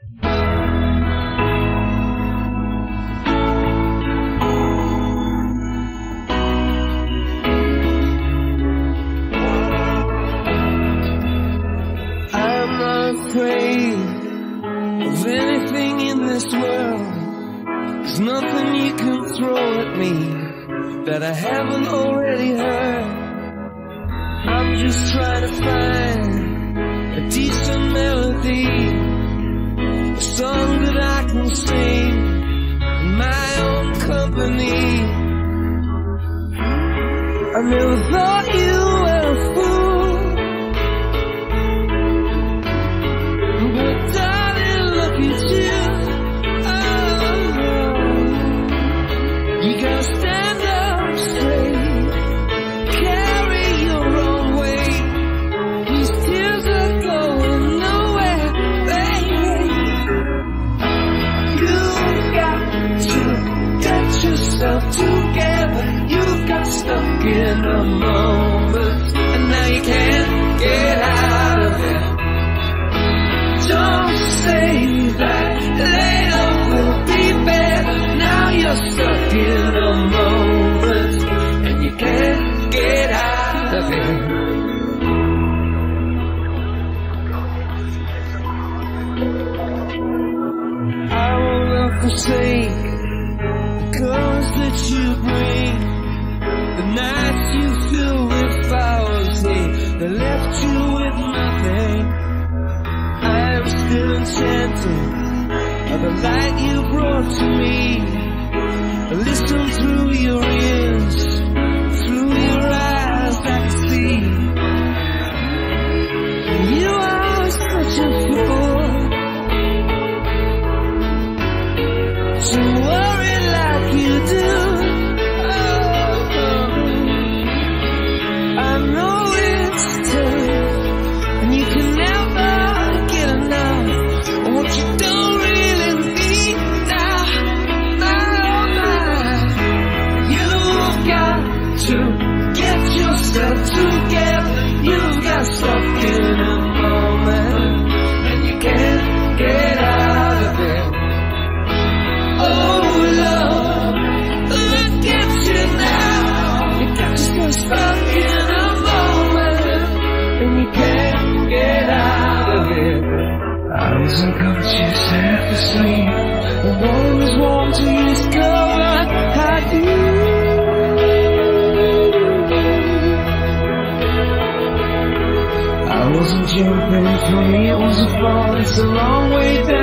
I'm not afraid of anything in this world. There's nothing you can throw at me that I haven't already heard. I'm just trying to find a decent melody song that I can sing in my own company. I never thought you in a moment, and now you can't get out of it. Don't say that later will be better. Now you're stuck in a moment, and you can't get out of it. forsake the colors that you bring the night left you with nothing. I am still enchanted By the light you brought to me. Listen through Champagne for me was a fall, it's a long way down.